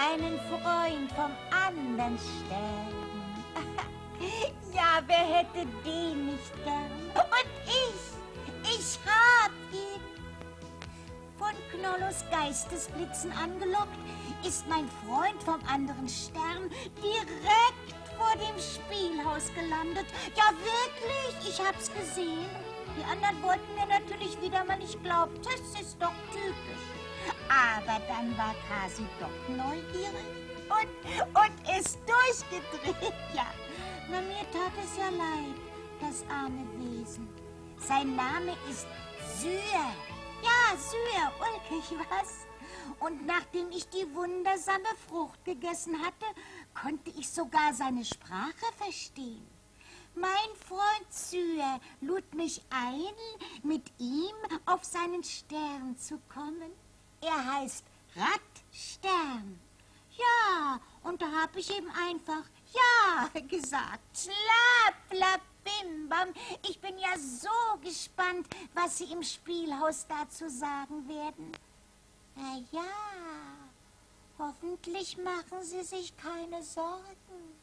einen Freund vom anderen Stern. ja, wer hätte den nicht gern? Und ich, ich hab ihn. Von Knollos Geistesblitzen angelockt, ist mein Freund vom anderen Stern direkt vor dem Spielhaus gelandet. Ja, wirklich, ich hab's gesehen. Die anderen wollten mir natürlich wieder mal nicht glauben. Das ist doch typisch. Aber dann war Kasi doch neugierig und, und ist durchgedreht, ja. Na, mir tat es ja leid, das arme Wesen. Sein Name ist Syr. Ja, Syr, ulkig was. Und nachdem ich die wundersame Frucht gegessen hatte, konnte ich sogar seine Sprache verstehen. Mein Freund Syr lud mich ein, mit ihm auf seinen Stern zu kommen. Er heißt Radstern. Ja, und da habe ich eben einfach ja gesagt. Schlapp, bim, bam. Ich bin ja so gespannt, was Sie im Spielhaus dazu sagen werden. Na ja, hoffentlich machen Sie sich keine Sorgen.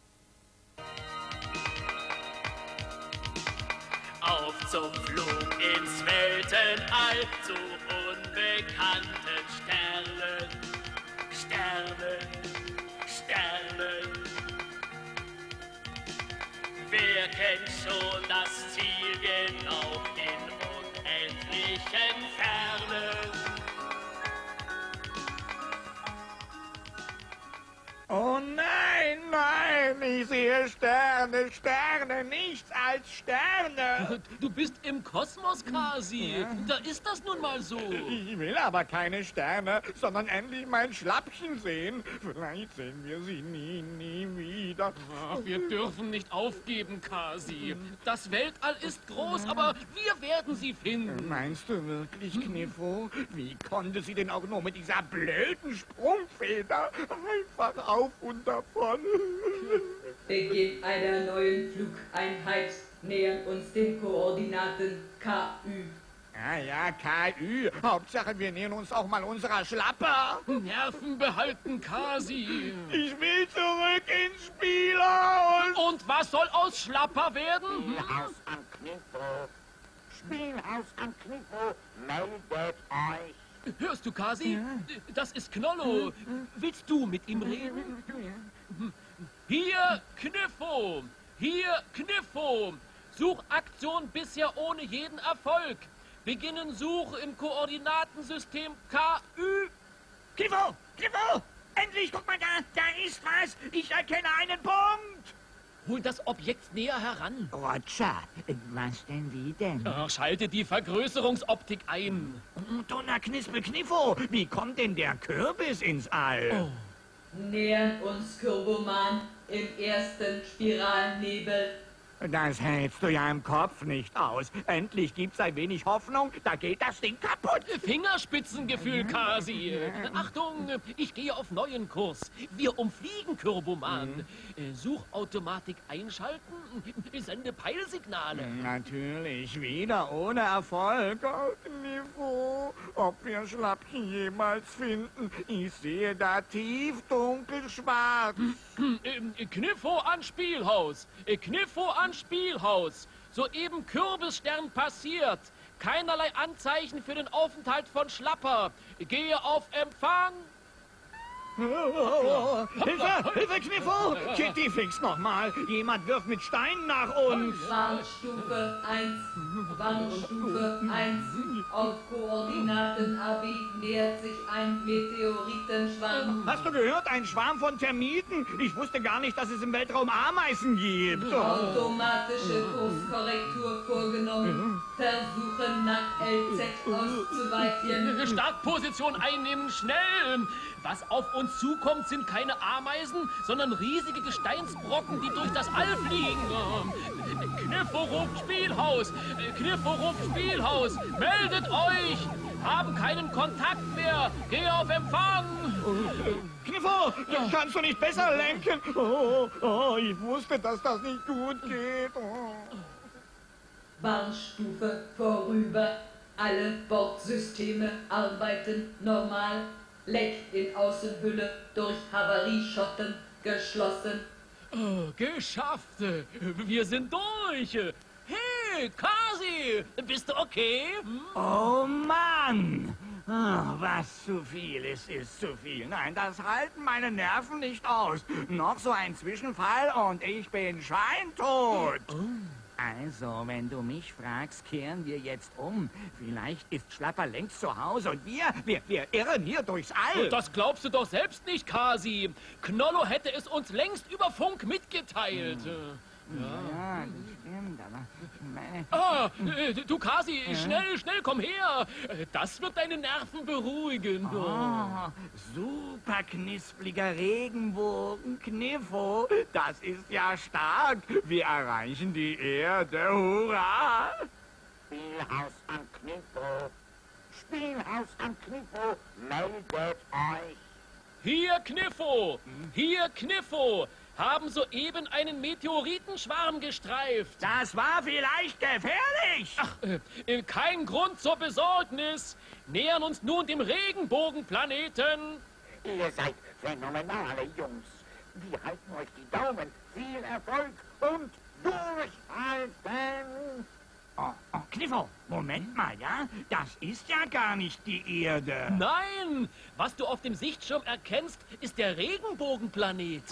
Auf zum Flug ins Weltenall zu unbekannten Sternen, Sternen, Sternen. Wer kennt schon das Ziel genau in unendlichen Fernen? Oh nein, nein, ich sehe Sterne, Sterne, nichts als Sterne. Du bist im Kosmos, Kasi. Da ist das nun mal so. Ich will aber keine Sterne, sondern endlich mein Schlappchen sehen. Vielleicht sehen wir sie nie, nie wieder. Ach, wir dürfen nicht aufgeben, Kasi. Das Weltall ist groß, aber wir werden sie finden. Meinst du wirklich, Kniffo? Wie konnte sie denn auch nur mit dieser blöden Sprungfeder einfach auf und davon? Beginn einer neuen Flugeinheit nähern uns den Koordinaten KÜ. Ja, ja, KÜ. Hauptsache, wir nähern uns auch mal unserer Schlapper. Nerven behalten, Kasi. Ich will zurück ins Spielhaus. Und was soll aus Schlapper werden? Spielhaus am Kniffel. Spielhaus am Kniffel. Meldet euch. Hörst du, Kasi? Das ist Knollo. Willst du mit ihm reden? Hier Kniffo! Hier Kniffo! Suchaktion bisher ohne jeden Erfolg. Beginnen Suche im Koordinatensystem KÜ. Kniffo, Kniffo, endlich, guck mal da, da ist was. Ich erkenne einen Punkt. Hol das Objekt näher heran. Roger, was denn wie denn? Ach, schalte die Vergrößerungsoptik ein. Donner Knispel Kniffo, wie kommt denn der Kürbis ins All? Nähern uns Kurboman im ersten Spiralnebel. Das hältst du ja im Kopf nicht aus. Endlich gibt's ein wenig Hoffnung, da geht das Ding kaputt. Fingerspitzengefühl, Kasi. Achtung, ich gehe auf neuen Kurs. Wir umfliegen Kurboman. Äh, Suchautomatik einschalten, sende Peilsignale. Natürlich, wieder ohne Erfolg. Oh, Kniffo, ob wir Schlappchen jemals finden. Ich sehe da tief dunkelschwarz. Ähm, Kniffo an Spielhaus. Äh, Kniffo an Spielhaus. Soeben Kürbisstern passiert. Keinerlei Anzeichen für den Aufenthalt von Schlapper. Gehe auf Empfang. Hilfe, Hilfe, Kniffo! Kitty, fix nochmal. Jemand wirft mit Steinen nach uns. Warnstufe 1. Warnstufe 1. Auf Koordinaten AB nähert sich ein Meteoritenschwarm. Hast du gehört? Ein Schwarm von Termiten. Ich wusste gar nicht, dass es im Weltraum Ameisen gibt. Automatische Kurskorrektur vorgenommen. Versuchen nach LZ auszuweichen. Startposition einnehmen, schnell! Was auf uns zukommt, sind keine Ameisen, sondern riesige Gesteinsbrocken, die durch das All fliegen. Kniffo ruft Spielhaus! Kniffo ruft Spielhaus! Meldet euch! Haben keinen Kontakt mehr! Geh auf Empfang! Kniffo, das kannst du nicht besser lenken. Oh, oh, ich wusste, dass das nicht gut geht. Oh. Warnstufe vorüber. Alle Bordsysteme arbeiten normal. Leck in Außenhülle durch Havarieschotten geschlossen. Oh, geschafft. Wir sind durch. Hey, Kasi, bist du okay? Hm? Oh Mann! Ah, was zu viel ist, ist zu viel. Nein, das halten meine Nerven nicht aus. Noch so ein Zwischenfall und ich bin schweintot. Also, wenn du mich fragst, kehren wir jetzt um. Vielleicht ist Schlapper längst zu Hause und wir, wir, wir irren hier durchs All. Das glaubst du doch selbst nicht, Kasi. Knollo hätte es uns längst über Funk mitgeteilt. ja, das stimmt, aber. Ah, äh, du Kasi, schnell, schnell, komm her. Äh, Das wird deine Nerven beruhigen. Oh, super knuspliger Regenbogen, Kniffo. Das ist ja stark. Wir erreichen die Erde. Hurra! Spielhaus am Kniffo. Spielhaus am Kniffo, meldet euch. Hier, Kniffo! Hier, Kniffo! Haben soeben einen Meteoritenschwarm gestreift. Das war vielleicht gefährlich. Ach, äh, äh, kein Grund zur Besorgnis. Nähern uns nun dem Regenbogenplaneten. Ihr seid phänomenale Jungs. Wir halten euch die Daumen. Viel Erfolg und durchhalten. Oh, oh, Kniffo, Moment mal, ja? Das ist ja gar nicht die Erde. Nein, was du auf dem Sichtschirm erkennst, ist der Regenbogenplanet.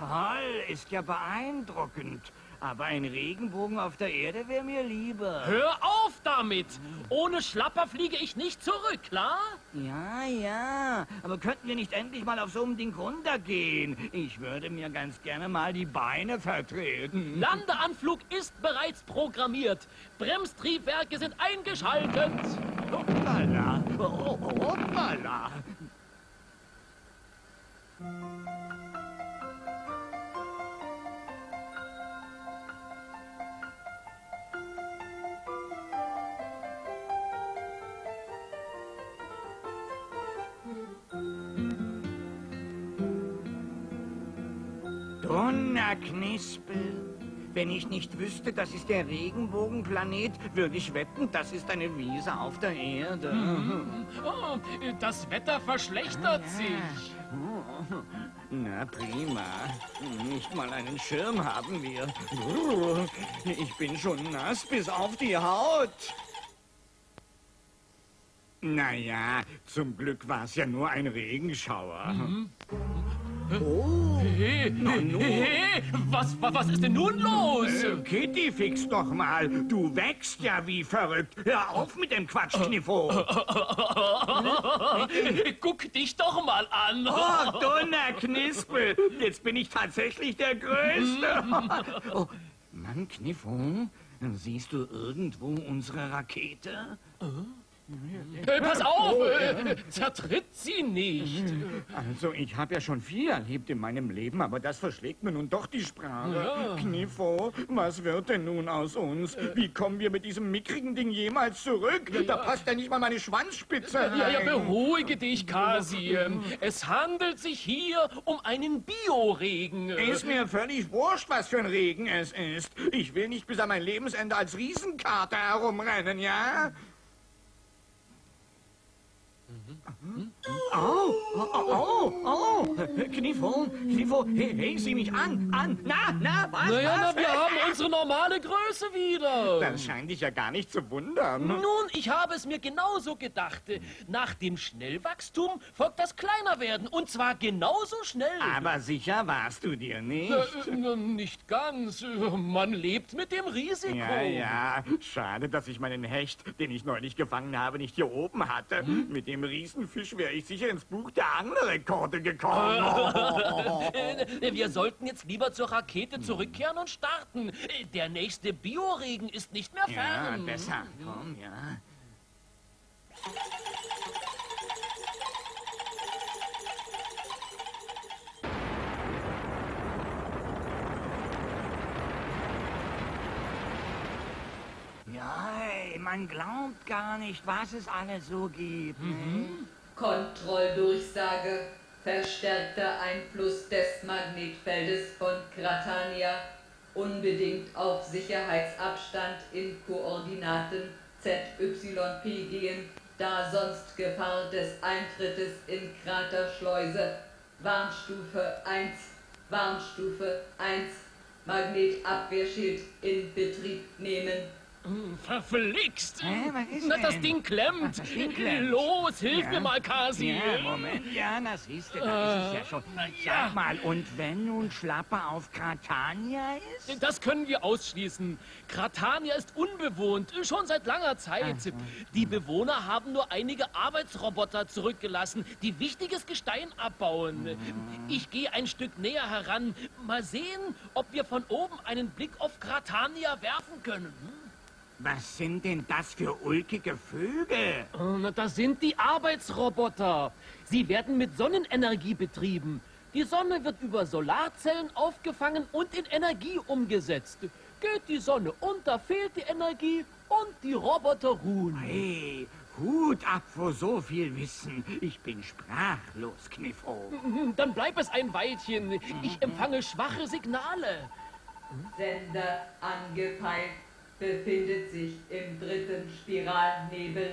Toll, ist ja beeindruckend. Aber ein Regenbogen auf der Erde wäre mir lieber. Hör auf damit! Ohne Schlapper fliege ich nicht zurück, klar? Ja, ja. Aber könnten wir nicht endlich mal auf so einem Ding runtergehen? Ich würde mir ganz gerne mal die Beine vertreten. Landeanflug ist bereits programmiert. Bremstriebwerke sind eingeschaltet. Hoppala. Oh, oh, hoppala. Donnerknispel. Wenn ich nicht wüsste, das ist der Regenbogenplanet, würde ich wetten, das ist eine Wiese auf der Erde. Oh, das Wetter verschlechtert sich. Oh, na prima. Nicht mal einen Schirm haben wir. Ich bin schon nass bis auf die Haut. Naja, zum Glück war es ja nur ein Regenschauer. Oh, Hey, hey, was, wa- was ist denn nun los? äh, Kitty, fix doch mal. Du wächst ja wie verrückt. Hör auf mit dem Quatsch, Kniffo. Guck dich doch mal an. Oh, Donnerknispel. Jetzt bin ich tatsächlich der Größte. Oh, Mann, Kniffo, siehst du irgendwo unsere Rakete? Äh, Pass auf, äh, zertritt sie nicht. Also, ich habe ja schon viel erlebt in meinem Leben, aber das verschlägt mir nun doch die Sprache. Ja. Kniffo, was wird denn nun aus uns? Wie kommen wir mit diesem mickrigen Ding jemals zurück? Da passt ja nicht mal meine Schwanzspitze rein. Ja, ja, beruhige dich, Kasi. Es handelt sich hier um einen Bioregen. Ist mir völlig wurscht, was für ein Regen es ist. Ich will nicht bis an mein Lebensende als Riesenkater herumrennen, ja? Mm-hmm. Oh, oh, oh, oh, Kniffo, Kniffo, hey, sieh mich an, an, na, na, was, Naja, na, was? wir haben unsere normale Größe wieder. Das scheint dich ja gar nicht zu wundern. Nun, ich habe es mir genauso gedacht. Nach dem Schnellwachstum folgt das Kleinerwerden. Und zwar genauso schnell. Aber sicher warst du dir nicht. Äh, äh, nicht ganz. Äh, Man lebt mit dem Risiko. Ja, ja, schade, dass ich meinen Hecht, den ich neulich gefangen habe, nicht hier oben hatte. Mit dem Riesenfisch wäre ich sicher ins Buch der Anglerrekorde gekommen. Wir sollten jetzt lieber zur Rakete zurückkehren und starten. Der nächste Bioregen ist nicht mehr Ja, fern. besser. Komm, ja. Ja, man glaubt gar nicht, was es alles so gibt. ne? Kontrolldurchsage. Verstärkter Einfluss des Magnetfeldes von Gratania. Unbedingt auf Sicherheitsabstand in Koordinaten ZYP gehen. Da sonst Gefahr des Eintrittes in Kraterschleuse. Warnstufe 1, Warnstufe 1, Magnetabwehrschild in Betrieb nehmen. Hm, Verflixt! Hä, was ist Na, das denn? Ding klemmt! Das Ding klemmt. Los, hilf Ja. mir mal, Kasi! Ja, Moment, ja, das siehst du, da ist es ja schon. na ja. Sag mal, und wenn nun Schlapper auf Kratania ist? Das können wir ausschließen. Kratania ist unbewohnt, schon seit langer Zeit. Die Bewohner haben nur einige Arbeitsroboter zurückgelassen, die wichtiges Gestein abbauen. Ich gehe ein Stück näher heran. Mal sehen, ob wir von oben einen Blick auf Kratania werfen können. Was sind denn das für ulkige Vögel? Oh, na, das sind die Arbeitsroboter. Sie werden mit Sonnenenergie betrieben. Die Sonne wird über Solarzellen aufgefangen und in Energie umgesetzt. Geht die Sonne unter, fehlt die Energie und die Roboter ruhen. Hey, Hut ab vor so viel Wissen. Ich bin sprachlos, Kniffo. Dann bleib es ein Weilchen. Ich empfange schwache Signale. Sender angepeilt, befindet sich im dritten Spiralnebel.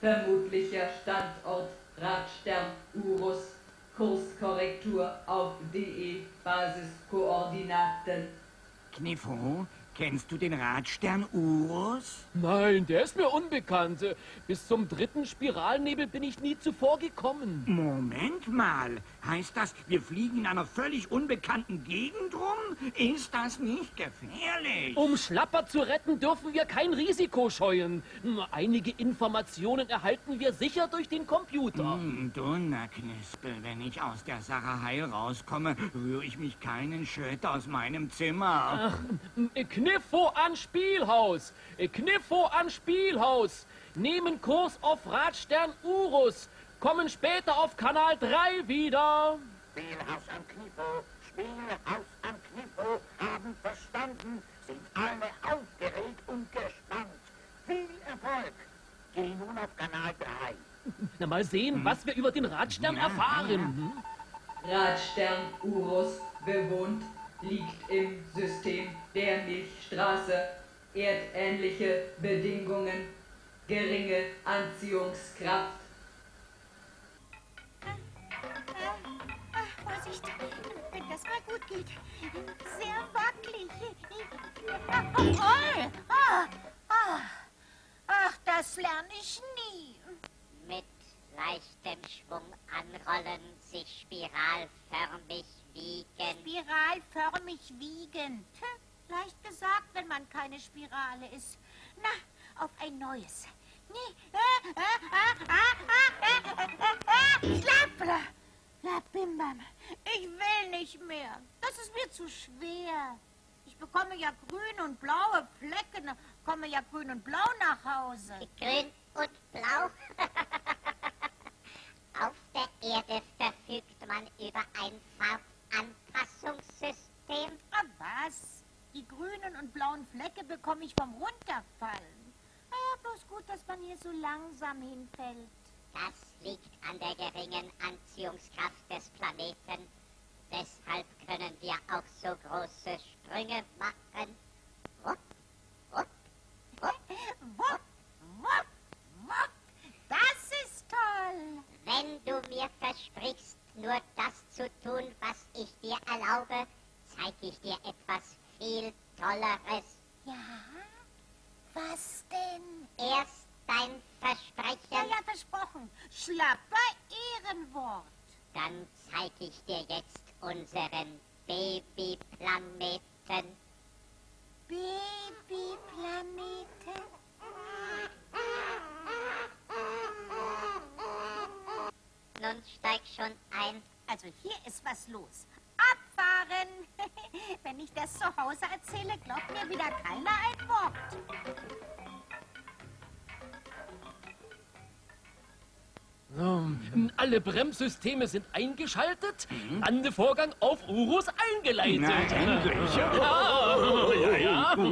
Vermutlicher Standort Radstern Urus. Kurskorrektur auf DE Basiskoordinaten. Kniffo, kennst du den Radstern Urus? Nein, der ist mir unbekannt. Bis zum dritten Spiralnebel bin ich nie zuvor gekommen. Moment mal. Heißt das, wir fliegen in einer völlig unbekannten Gegend rum? Ist das nicht gefährlich? Um Schlapper zu retten, dürfen wir kein Risiko scheuen. Nur Einige Informationen erhalten wir sicher durch den Computer. Hm, Donnerknispel, wenn ich aus der Sache heil rauskomme, rühre ich mich keinen Schritt aus meinem Zimmer. Kniffo an Spielhaus! Kniffo an Spielhaus! Nehmen Kurs auf Radstern Urus! Kommen später auf Kanal 3 wieder! Spielhaus am Kniffo, Spielhaus am Kniffo, haben verstanden, sind alle aufgeregt und gespannt. Viel Erfolg. Geh nun auf Kanal 3. Na, mal sehen, was wir über den Radstern Ja, erfahren. Radstern Urus bewohnt, liegt im System der Milchstraße. Erdähnliche Bedingungen, geringe Anziehungskraft. Ach, Vorsicht, wenn das mal gut geht. Sehr wackelig. Oh, oh, ah, ah. Ach, das lerne ich nie. Mit leichtem Schwung anrollen, sich spiralförmig wiegen. Spiralförmig wiegen. Hm, leicht gesagt, wenn man keine Spirale ist. Na, auf ein neues. Nee. Ah, Bimbam, ich will nicht mehr. Das ist mir zu schwer. Ich bekomme ja grün und blaue Flecken, komme ja grün und blau nach Hause. Grün und blau. Auf der Erde verfügt man über ein Farbanpassungssystem. Ah, was? Die grünen und blauen Flecke bekomme ich vom Runterfallen. Ah, bloß gut, dass man hier so langsam hinfällt. Das liegt an der geringen Anziehungskraft des Planeten. Deshalb können wir auch so große Sprünge machen. Wupp, wupp, wupp. Wupp, wupp, wupp. Das ist toll. Wenn du mir versprichst, nur das zu tun, was ich dir erlaube, zeige ich dir etwas viel Tolleres. Ja? Was denn? Erst dein Ja, Versprechen, ja, versprochen. Schlapper Ehrenwort. Dann zeige ich dir jetzt unseren Babyplaneten. Babyplaneten? Nun steig schon ein. Also hier ist was los. Abfahren! Wenn ich das zu Hause erzähle, glaubt mir wieder keiner ein Wort. Ähm, Alle Bremssysteme sind eingeschaltet. Landevorgang auf Urus eingeleitet. Na, endlich. Ja, ja, ja. Das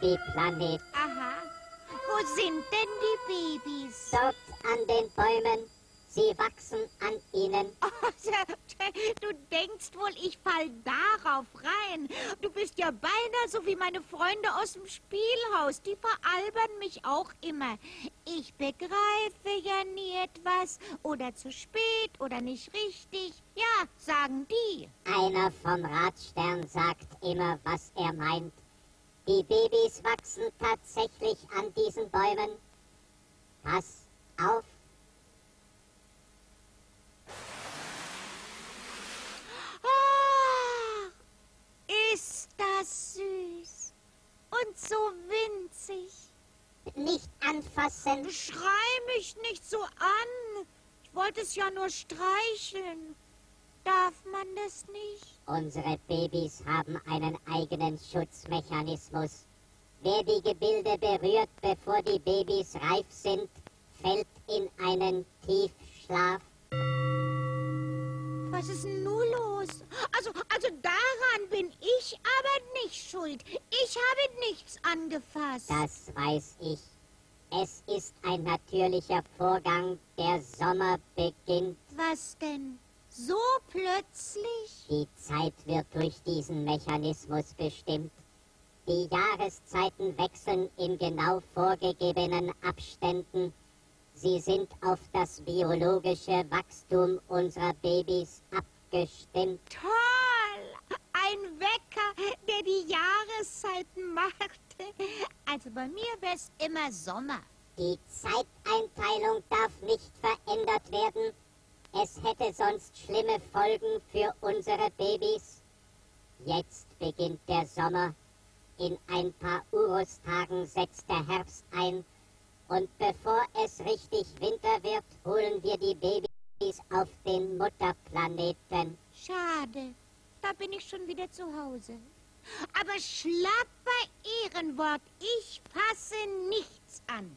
Babyplanet. Aha. Wo sind denn die Babys? Dort an den Bäumen. Sie wachsen an ihnen. Oh, du denkst wohl, ich fall darauf rein. Du bist ja beinahe so wie meine Freunde aus dem Spielhaus. Die veralbern mich auch immer. Ich begreife ja nie etwas. Oder zu spät oder nicht richtig. Ja, sagen die. Einer vom Radstern sagt immer, was er meint. Die Babys wachsen tatsächlich an diesen Bäumen. Pass auf. Ah, ist das süß. Und so winzig. Nicht anfassen. Schrei mich nicht so an. Ich wollte es ja nur streicheln. Darf man das nicht? Unsere Babys haben einen eigenen Schutzmechanismus. Wer die Gebilde berührt, bevor die Babys reif sind, fällt in einen Tiefschlaf. Was ist denn nun los? Also, also daran bin ich aber nicht schuld. Ich habe nichts angefasst. Das weiß ich. Es ist ein natürlicher Vorgang. Der Sommer beginnt. Was denn? So plötzlich? Die Zeit wird durch diesen Mechanismus bestimmt. Die Jahreszeiten wechseln in genau vorgegebenen Abständen. Sie sind auf das biologische Wachstum unserer Babys abgestimmt. Toll! Ein Wecker, der die Jahreszeiten machte. Also bei mir wär's immer Sommer. Die Zeiteinteilung darf nicht verändert werden. Es hätte sonst schlimme Folgen für unsere Babys. Jetzt beginnt der Sommer. In ein paar Urustagen setzt der Herbst ein. Und bevor es richtig Winter wird, holen wir die Babys auf den Mutterplaneten. Schade. Da bin ich schon wieder zu Hause. Aber schlapper Ehrenwort, ich fasse nichts an.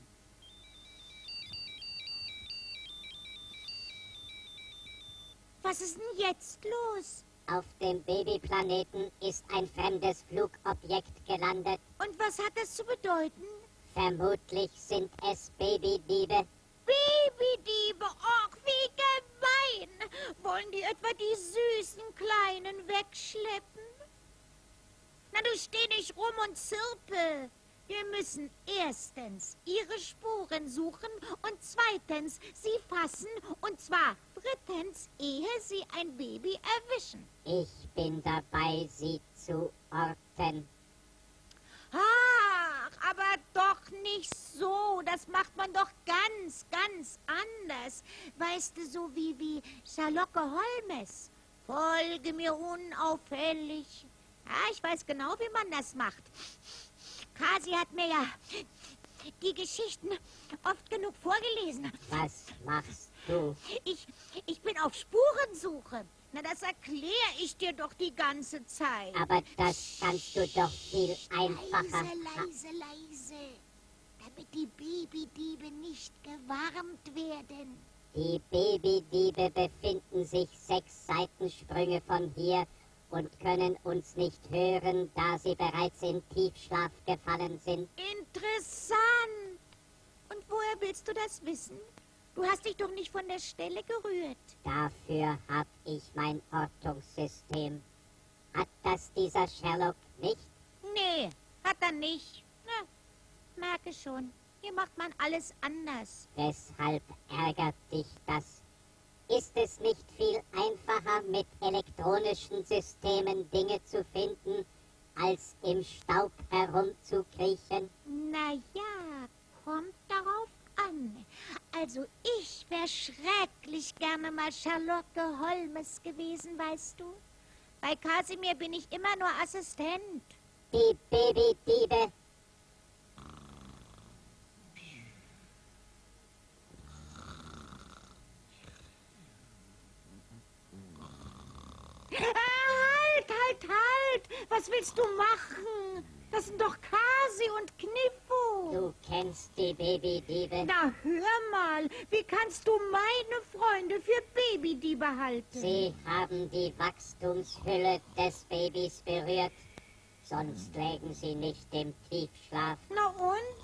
Was ist denn jetzt los? Auf dem Babyplaneten ist ein fremdes Flugobjekt gelandet. Und was hat das zu bedeuten? Vermutlich sind es Babydiebe. Babydiebe, och, wie gemein! Wollen die etwa die süßen Kleinen wegschleppen? Na, du steh nicht rum und zirpe. Wir müssen erstens ihre Spuren suchen und zweitens sie fassen und zwar drittens, ehe sie ein Baby erwischen. Ich bin dabei, sie zu orten. Ach, aber doch nicht so. Das macht man doch ganz, ganz anders. Weißt du, so wie, wie Charlotte Holmes. Folge mir unauffällig. Ja, ich weiß genau, wie man das macht. Kasi hat mir ja die Geschichten oft genug vorgelesen. Was machst du? Ich, ich bin auf Spurensuche. Na, das erkläre ich dir doch die ganze Zeit. Aber das kannst du doch viel einfacher. Leise, leise, leise. Damit die Babydiebe nicht gewarnt werden. Die Babydiebe befinden sich sechs Seitensprünge von hier und können uns nicht hören, da sie bereits in Tiefschlaf gefallen sind. Interessant. Und woher willst du das wissen? Du hast dich doch nicht von der Stelle gerührt. Dafür hab ich mein Ortungssystem. Hat das dieser Sherlock nicht? Nee, hat er nicht. Na, merke schon. Hier macht man alles anders. Weshalb ärgert dich das? Ist es nicht viel einfacher, mit elektronischen Systemen Dinge zu finden, als im Staub herumzukriechen? Na ja, kommt darauf an. Also ich wäre schrecklich gerne mal Charlotte Holmes gewesen, weißt du? Bei Kasimir bin ich immer nur Assistent. Die Babydiebe Halt, halt, halt! Was willst du machen? Das sind doch Kasi und Kniffo. Du kennst die Babydiebe. Na, hör mal, wie kannst du meine Freunde für Babydiebe halten? Sie haben die Wachstumshülle des Babys berührt. sonst lägen sie nicht im Tiefschlaf. Na und?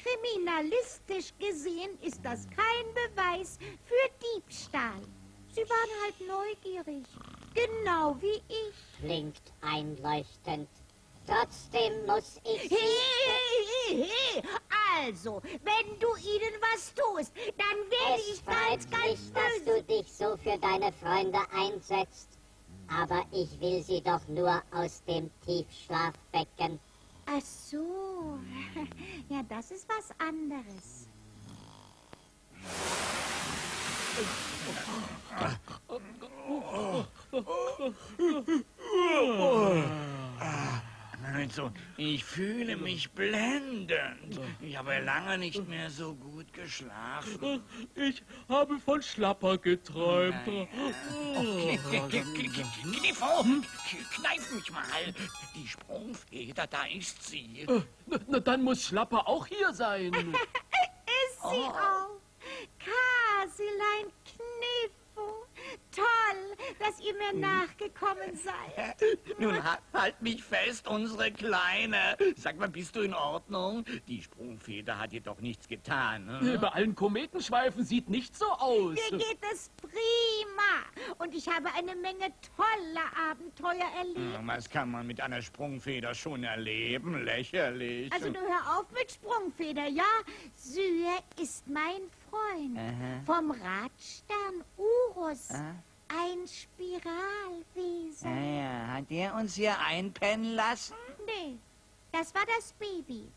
Kriminalistisch gesehen ist das kein Beweis für Diebstahl. Sie waren halt neugierig. Genau wie ich. Klingt einleuchtend. Trotzdem muss ich He, sie... he, he. Also, wenn du ihnen was tust, dann werde ich ganz, freut ganz mich, dass du dich so für deine Freunde einsetzt. Aber ich will sie doch nur aus dem Tiefschlaf wecken. Ach so. Ja, das ist was anderes. Also, ich fühle mich blendend. Ich habe lange nicht mehr so gut geschlafen. Ich habe von Schlapper geträumt. Kniffo, kneif mich mal. Die Sprungfeder, da ist sie. Na, na, dann muss Schlapper auch hier sein. Ist sie auch. Kaselein Kniffo. Toll, dass ihr mir nachgekommen seid. Nun ha- halt mich fest, unsere Kleine. Sag mal, bist du in Ordnung? Die Sprungfeder hat dir doch nichts getan. Ne? Bei allen Kometenschweifen sieht nicht so aus. Mir geht es prima. Und ich habe eine Menge toller Abenteuer erlebt. Hm, Was kann man mit einer Sprungfeder schon erleben? Lächerlich. Also du hör auf mit Sprungfeder, ja? Syr ist mein Freund. Vom Radstern Urus. Ein Spiralwesen. Ah ja, hat der uns hier einpennen lassen? Nee, das war das Baby.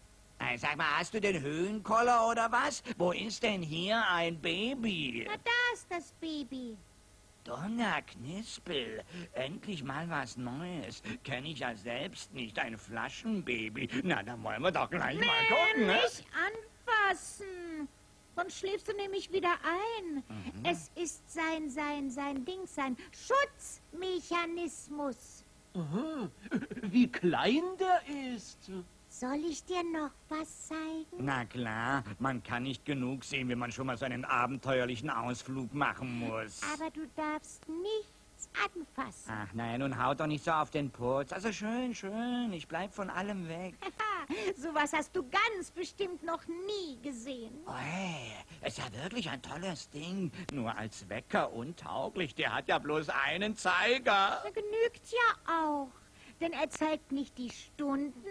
Sag mal, hast du den Höhenkoller oder was? Wo ist denn hier ein Baby? Na, da ist das Baby. Donner Knispel, endlich mal was Neues. Kenn ich ja selbst nicht, ein Flaschenbaby. Na, dann wollen wir doch gleich mal gucken, ne? Nicht anfassen. Sonst schläfst du nämlich wieder ein. Es ist sein, sein, sein Ding, sein Schutzmechanismus. Aha. Wie klein der ist. Soll ich dir noch was zeigen? Na klar, man kann nicht genug sehen, wenn man schon mal so einen abenteuerlichen Ausflug machen muss. Aber du darfst nichts anfassen. Ach nein, nun haut doch nicht so auf den Putz. Also schön, schön, ich bleib von allem weg. Sowas hast du ganz bestimmt noch nie gesehen. Oh, hey, ist ja wirklich ein tolles Ding. Nur als Wecker untauglich. Der hat ja bloß einen Zeiger. Er genügt ja auch. Denn er zeigt nicht die Stunden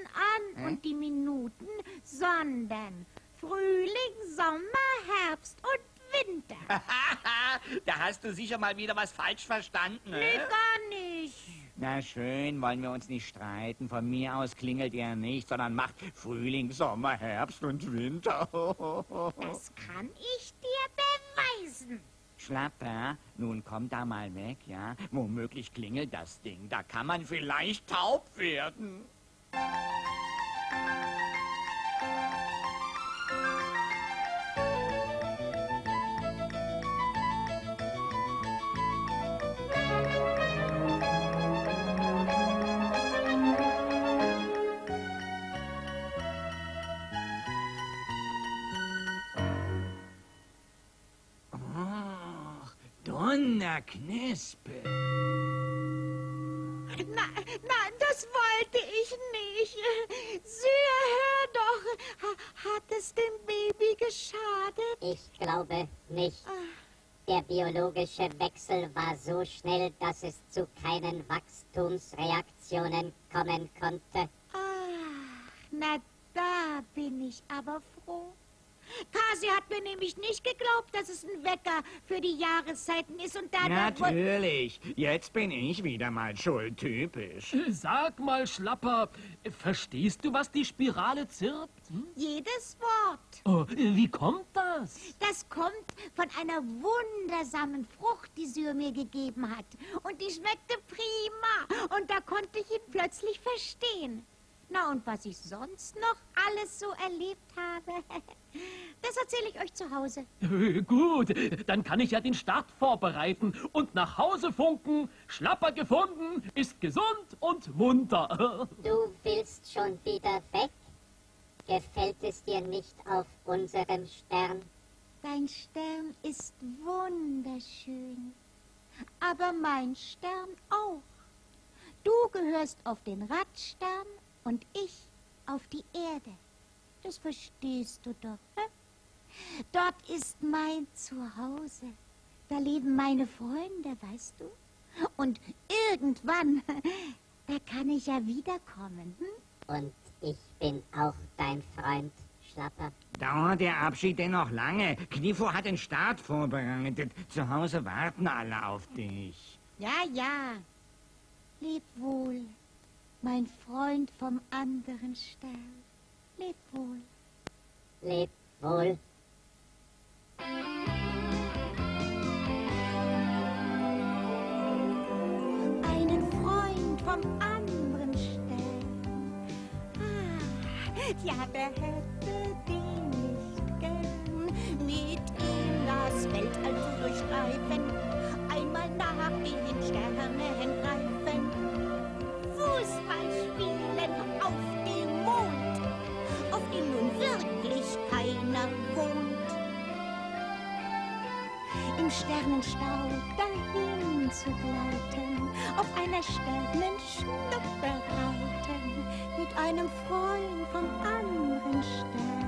an und die Minuten, sondern Frühling, Sommer, Herbst und Winter. da hast du sicher mal wieder was falsch verstanden. Nee, Ne? gar nicht. Na schön, wollen wir uns nicht streiten. Von mir aus klingelt er nicht, sondern macht Frühling, Sommer, Herbst und Winter. Das kann ich dir beweisen. Schlapper, nun komm da mal weg, ja? Womöglich klingelt das Ding. Da kann man vielleicht taub werden. Biologische Wechsel war so schnell, dass es zu keinen Wachstumsreaktionen kommen konnte. Ach, na, da bin ich aber froh. Kasi hat mir nämlich nicht geglaubt, dass es ein Wecker für die Jahreszeiten ist und dann... Natürlich. Jetzt bin ich wieder mal schuldtypisch. Sag mal, Schlapper, verstehst du, was die Spirale zirpt? Hm? Jedes Wort. Oh, wie kommt das? Das kommt von einer wundersamen Frucht, die Syr mir gegeben hat. Und die schmeckte prima. Und da konnte ich ihn plötzlich verstehen. Na, und was ich sonst noch alles so erlebt habe, das erzähle ich euch zu Hause. Äh, Gut, dann kann ich ja den Start vorbereiten und nach Hause funken. Schlapper gefunden, ist gesund und munter. Du willst schon wieder weg? Gefällt es dir nicht auf unserem Stern? Dein Stern ist wunderschön. Aber mein Stern auch. Du gehörst auf den Radstern und ich auf die Erde. Das verstehst du doch. Hä? Dort ist mein Zuhause. Da leben meine Freunde, weißt du? Und irgendwann, da kann ich ja wiederkommen. Hm? Und ich bin auch dein Freund, Schlapper. Dauert der Abschied denn noch lange? Knifo hat den Start vorbereitet. Zu Hause warten alle auf dich. Ja, ja. Leb wohl, mein Freund vom anderen Stern. Leb wohl. Leb wohl. Einen Freund vom anderen Stern. Ah, ja, wer hätte den nicht gern? Mit ihm das Weltall zu durchstreifen, einmal nach den Sternen greifen. Sternenstaub dahin zu gleiten, auf einer Sternenschnuppe reiten, mit einem Freund vom anderen Stern.